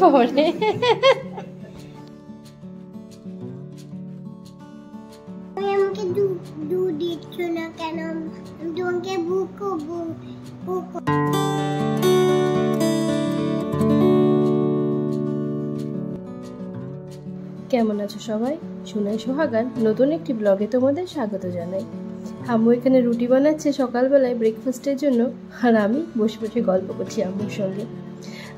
পরে তুমি আমাকে দুধ দুধ দিচ্ছ না কেন? তোমাকে বুকো বুকো কেমন আছো সবাই? সোনাই সোহাগান নতুন একটি ব্লগে তোমাদের স্বাগত জানাই। আম্মু এখানে রুটি বানাচ্ছে সকালবেলায় ব্রেকফাস্টের জন্য, আর আমি বসে বসে গল্প করছি আম্মুর সঙ্গে।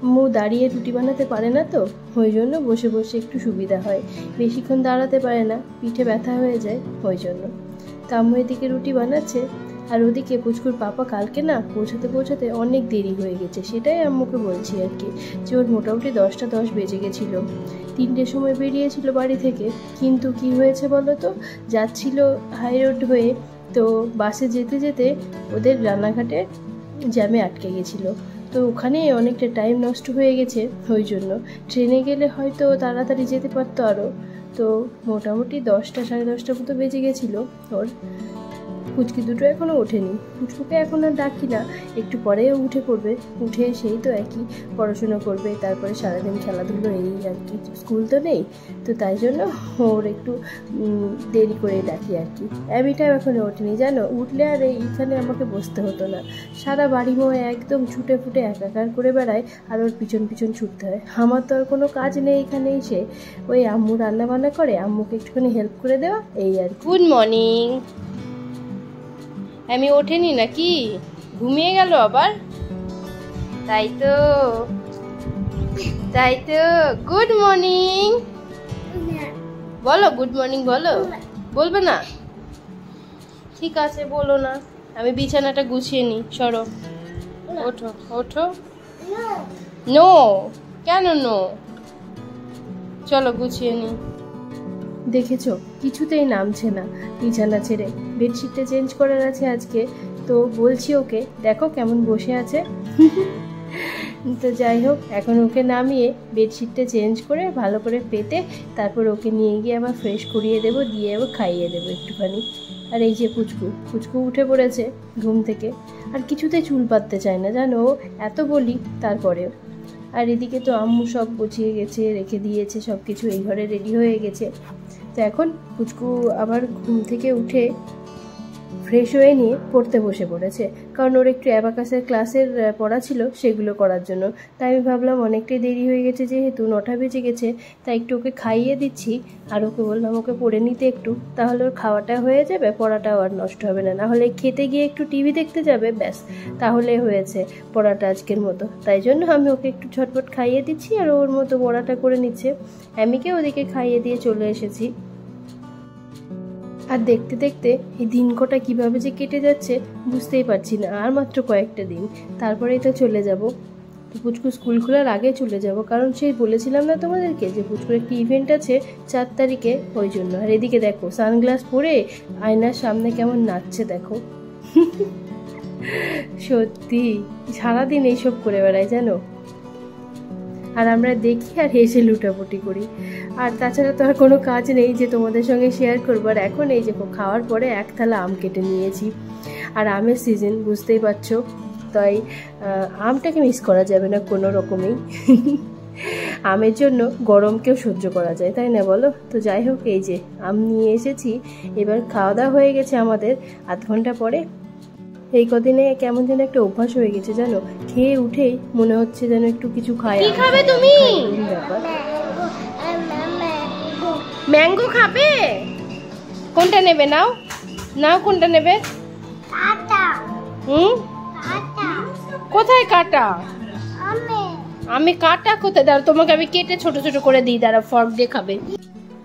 আম্মু দাঁড়িয়ে রুটি বানাতে পারে না তো, ওই জন্য বসে বসে একটু সুবিধা হয়। বেশিক্ষণ দাঁড়াতে পারে না, পিঠে ব্যথা হয়ে যায়, ওই জন্য। তো আম্মু এদিকে রুটি বানাচ্ছে, আর ওদিকে পুচকুর পাপা কালকে না পৌঁছাতে পৌঁছাতে অনেক দেরি হয়ে গেছে, সেটাই আম্মুকে বলছি আর কি। যে ওর মোটামুটি দশটা দশ বেজে গেছিল। তিনটের সময় বেরিয়েছিল বাড়ি থেকে, কিন্তু কি হয়েছে বলো তো যাচ্ছিল হাই রোড হয়ে তো বাসে যেতে যেতে ওদের রান্নাঘাটে জ্যামে আটকে গেছিল। তো ওখানে অনেকটা টাইম নষ্ট হয়ে গেছে ওই জন্য। ট্রেনে গেলে হয়তো তাড়াতাড়ি যেতে পারতো আরও তো মোটামুটি দশটা সাড়ে দশটা মতো বেজে গেছিল ওর। পুচকি দুটো এখনও ওঠেনি। পুচকুকে এখন আর ডাকি না, একটু পরেও উঠে পড়বে। উঠে সেই তো একই পড়াশুনো করবে, তারপরে সারাদিন খেলাধুলো এই আর কি, স্কুল তো নেই। তো তাই জন্য ওর একটু দেরি করে ডাকি আর কি। অ্যামিটাও এখনও ওঠেনি, জানো? উঠলে আর এইখানে আমাকে বসতে হতো না। সারা বাড়ি ময় একদম ছুটে ফুটে একাকার করে বেড়ায় আর ওর পিছন পিছন ছুটতে হয়। আমার তো আর কোনো কাজ নেই এখানে এসে ওই আম্মু রান্না বান্না করে, আম্মুকে একটুখানি হেল্প করে দেওয়া, এই আর গুড মর্নিং আমি ওঠেনি নাকি? ঘুমিয়ে গেল আবার? তাই তো। তাই তো। গুড মর্নিং বলো গুড মর্নিং বলো। বলবে না? ঠিক আছে, বলো না। আমি বিছানাটা গুছিয়ে নিই সরো। ওঠো ওঠো। নো কেন নো চলো, গুছিয়ে নিই দেখেছ, কিছুতেই নামছে না বিছানা ছেড়ে। বেডশিটটা চেঞ্জ করার আছে আজকে, তো বলছি ওকে, দেখো কেমন বসে আছে। তো যাই হোক, এখন ওকে নামিয়ে বেডশিটটা চেঞ্জ করে ভালো করে পেতে তারপর ওকে নিয়ে গিয়ে আবার ফ্রেশ করিয়ে দেবো, দিয়ে আবার খাইয়ে দেবো একটুখানি। আর এই যে পুচকু পুচকু উঠে পড়েছে ঘুম থেকে। আর কিছুতে চুল পাততে চায় না, জানো ও এত বলি তারপরেও। আর এদিকে তো আম্মু সব গুছিয়ে গেছে, রেখে দিয়েছে সব কিছু এই ঘরে রেডি হয়ে গেছে। তো এখন পুচকু আবার ঘুম থেকে উঠে ফ্রেশ হয়ে নিয়ে পড়তে বসে পড়েছে। কারণ ওর একটু অ্যাবাকাসের ক্লাসের পড়া ছিল সেগুলো করার জন্য। তাই আমি ভাবলাম অনেকটাই দেরি হয়ে গেছে যেহেতু নটা বেজে গেছে, তাই একটু ওকে খাইয়ে দিচ্ছি। আর ওকে বললাম, ওকে পড়ে নিতে একটু। তাহলে ওর খাওয়াটা হয়ে যাবে, পড়াটাও আর নষ্ট হবে না। নাহলে খেতে গিয়ে একটু টিভি দেখতে যাবে, ব্যাস। তাহলে হয়েছে পড়াটা আজকের মতো। তাই জন্য আমি ওকে একটু ঝটপট খাইয়ে দিচ্ছি আর ওর মতো পড়াটা করে নিচ্ছে। আমিকে ওদিকে খাইয়ে দিয়ে চলে এসেছি। আর দেখতে দেখতে এই দিন কটা কীভাবে যে কেটে যাচ্ছে বুঝতেই পারছি না। আর মাত্র কয়েকটা দিন। তারপরেই তো চলে যাব। পুচকু স্কুল খোলার আগে চলে যাব। কারণ সেই বলেছিলাম না তোমাদেরকে যে পুচকুর একটি ইভেন্ট আছে চার তারিখে, ওই জন্য। আর এদিকে দেখো, সানগ্লাস পরে আয়নার সামনে কেমন নাচছে দেখো। সত্যি, সারাদিন এইসব করে বেড়ায় জানো? আর আমরা দেখি আর হেসে লুটাপুটি করি। আর তাছাড়া তো আর কোনো কাজ নেই যে তোমাদের সঙ্গে শেয়ার করব। আর এখন এই যে খাওয়ার পরে এক থালা আম কেটে নিয়েছি। আর আমের সিজন বুঝতেই পারছ? তাই আমটাকে মিস করা যাবে না কোনো রকমেই। আমের জন্য গরমকেও সহ্য করা যায়, তাই না বলো? তো যাই হোক, এই যে আম নিয়ে এসেছি। এবার খাওয়া দাওয়া হয়ে গেছে আমাদের। আধ ঘণ্টা পরে এই কদিনে কেমন যেন একটা অভ্যাস হয়ে গেছে জানো? খেয়ে উঠেই মনে হচ্ছে যেন একটু কিছু খাই কি খাবে তুমি? ব্যাপার ম্যাঙ্গো খাবে? কোনটা নেবে নাও? নাও কোনটা নেবে? কাটা হুম? কাটা কোথায় কাটা? আমি। আমি কাটা কোথায়? দাঁড়া তোমাকে আমি কেটে ছোট ছোট করে দিই দাঁড়া ফর্ক দিয়ে খাবে।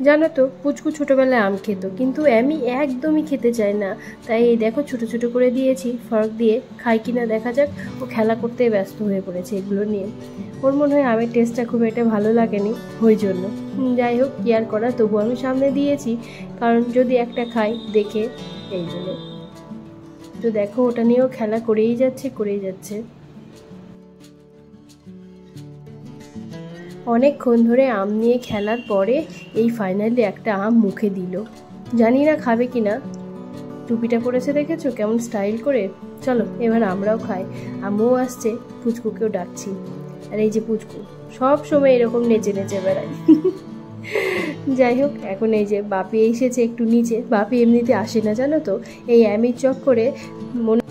জানো তো, পুচকু ছোটোবেলায় আম খেত, কিন্তু আমি একদমই খেতে চাই না। তাই দেখো ছোটো ছোটো করে দিয়েছি, ফরক দিয়ে খাই কিনা দেখা যাক, ও খেলা করতে ব্যস্ত হয়ে পড়েছে এগুলো নিয়ে। ওর মনে হয় আমের টেস্টটা খুব একটা ভালো লাগেনি, ওই জন্য। যাই হোক, কি আর করা, তবু আমি সামনে দিয়েছি, কারণ যদি একটা খাই, দেখে এই জন্য। তো দেখো, ওটা নিয়েও খেলা করেই যাচ্ছে করেই যাচ্ছে। অনেকক্ষণ ধরে আম নিয়ে খেলার পরে এই ফাইনালি একটা আম মুখে দিল। জানি না খাবে কি না টুপিটা পরেছে দেখেছ? কেমন স্টাইল করে? চলো, এবার আমরাও খাই। আম্মুও আসছে, পুচকুকেও ডাকছি। আর এই যে পুচকু, সব সময় এরকম নেচে নেচে বেড়ায়। যাই হোক, এখন এই যে বাপি এসেছে একটু নিচে। বাপি এমনিতে আসে না, জানো তো? এই অ্যামির চক করে মনে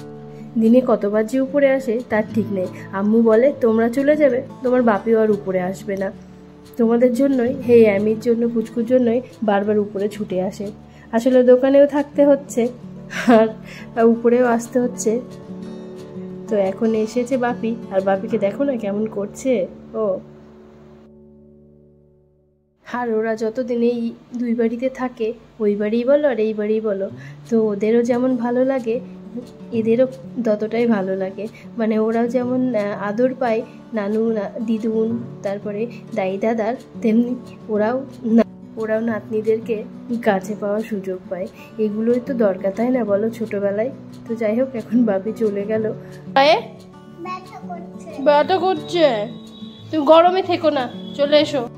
দিনে কতবার যে উপরে আসে, তার ঠিক নেই। আম্মু বলে, তোমরা চলে যাবে, তোমার বাপিও আর উপরে আসবে না। তোমাদের জন্যই, হে অ্যামির জন্য, পুচকুর জন্যই বারবার উপরে ছুটে আসে। আসলে দোকানেও থাকতে হচ্ছে আর উপরেও আসতে হচ্ছে। তো এখন এসেছে বাপি, আর বাপিকে দেখো না কেমন করছে। ও। আর ওরা যতদিন এই দুই বাড়িতে থাকে, ওই বাড়িই বলো আর এই বাড়িই বলো। তো ওদেরও যেমন ভালো লাগে এদেরও ততটাই ভালো লাগে। মানে ওরাও যেমন আদর পায় নানু দিদুন তারপরে দাই দাদার তেমনি ওরাও না- ওরাও নাতনিদেরকে কাছে পাওয়ার সুযোগ পায়। এগুলোই তো দরকার তাই না? বলো ছোটবেলায় তো যাই হোক এখন বাপি চলে গেল। ব্যথা করছে? তুমি গরমে থেকো না চলে এসো।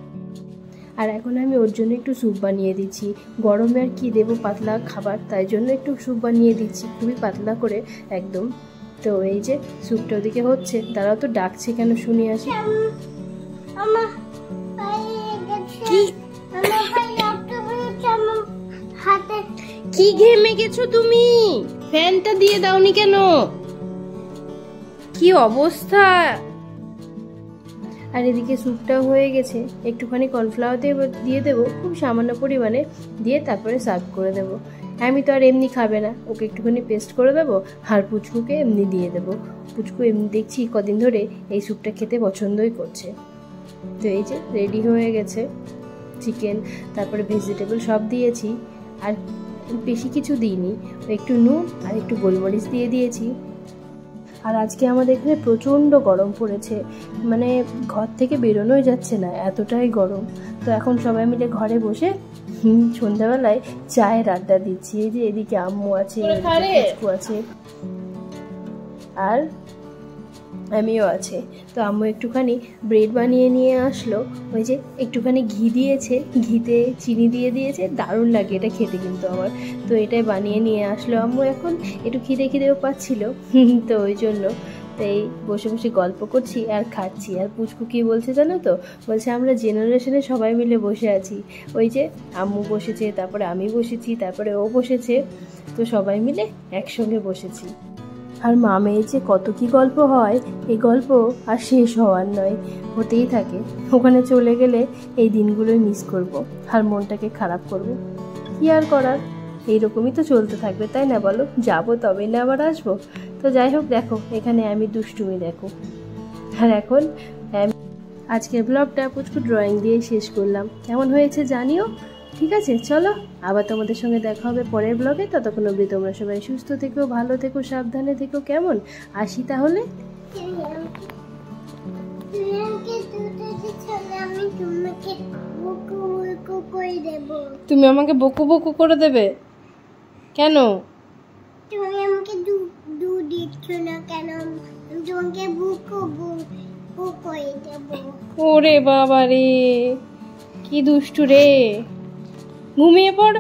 আর এখন আমি ওর জন্য একটু স্যুপ বানিয়ে দিচ্ছি। গরমে আর কি দেবো পাতলা খাবার? তাই জন্য একটু স্যুপ বানিয়ে দিচ্ছি। খুবই পাতলা করে একদম। তো এই যে স্যুপটা ওদিকে হচ্ছে। তারাও তো ডাকছে কেন শুনে আসি। কি ঘেমে গেছো তুমি? ফ্যানটা দিয়ে দাওনি কেন? কি অবস্থা? আর এদিকে স্যুপটাও হয়ে গেছে। একটুখানি কর্নফ্লাওয়ার দিয়ে দিয়ে দেবো, খুব সামান্য পরিমাণে দিয়ে তারপরে সার্ভ করে দেবো। আমি তো আর এমনি খাবে না। ওকে একটুখানি পেস্ট করে দেবো, আর পুচকুকে এমনি দিয়ে দেবো। পুচকু এমনি দেখছি কদিন ধরে এই স্যুপটা খেতে পছন্দই করছে। তো এই যে, রেডি হয়ে গেছে। চিকেন, তারপরে ভেজিটেবল সব দিয়েছি। আর বেশি কিছু দিইনি। একটু নুন আর একটু গোলমরিচ দিয়ে দিয়েছি। আর আজকে আমাদের এখানে প্রচণ্ড গরম পড়েছে। মানে ঘর থেকে বেরোনোই যাচ্ছে না এতটাই গরম। তো এখন সবাই মিলে ঘরে বসে সন্ধ্যাবেলায় চায়ের আড্ডা দিচ্ছি। এই যে এদিকে আম্মু আছে আছে। আর আমিও আছে। তো আম্মু একটুখানি ব্রেড বানিয়ে নিয়ে আসলো। ওই যে একটুখানি ঘি দিয়েছে। ঘিতে চিনি দিয়ে দিয়েছে। দারুণ লাগে এটা খেতে কিন্তু আমার। তো এটাই বানিয়ে নিয়ে আসলো আম্মু এখন। একটু খিদে খিদেও পাচ্ছিল। তো ওই জন্য তাই বসে বসে গল্প করছি আর খাচ্ছি। আর পুচকু কি বলছে জানো তো? বলছে, আমরা জেনারেশনে সবাই মিলে বসে আছি। ওই যে আম্মু বসেছে, তারপরে আমি বসেছি, তারপরে ও বসেছে। তো সবাই মিলে একসঙ্গে বসেছি। আর মা যে কত কি গল্প হয় এই গল্প আর শেষ হওয়ার নয়, হতেই থাকে। ওখানে চলে গেলে এই দিনগুলোই মিস করব আর মনটাকে খারাপ করব। কি আর করার? এইরকমই তো চলতে থাকবে, তাই না বলো? যাব তবেই না আবার আসব। তো যাই হোক, দেখো, এখানে আমি দুষ্টুমি দেখো। আর এখন আজকের ব্লগটা পুচকু ড্রয়িং দিয়ে শেষ করলাম। কেমন হয়েছে জানিও? ঠিক আছে চলো। আবার তোমাদের সঙ্গে দেখা হবে পরের ব্লগে ততক্ষণ অবধি তোমরা সবাই সুস্থ থেকো ভালো থেকো সাবধানে থেকো। কেমন? আসি তাহলে। তুমি আমাকে বুকু বুকু করে দেবো? কেন? তুমি আমাকে দু দিচ্ছ না কেন? তোমাকে বুকু বুকু করে দেবো। ওরে বাবা রে কি দুষ্টু রে। ঘুমিয়ে পড়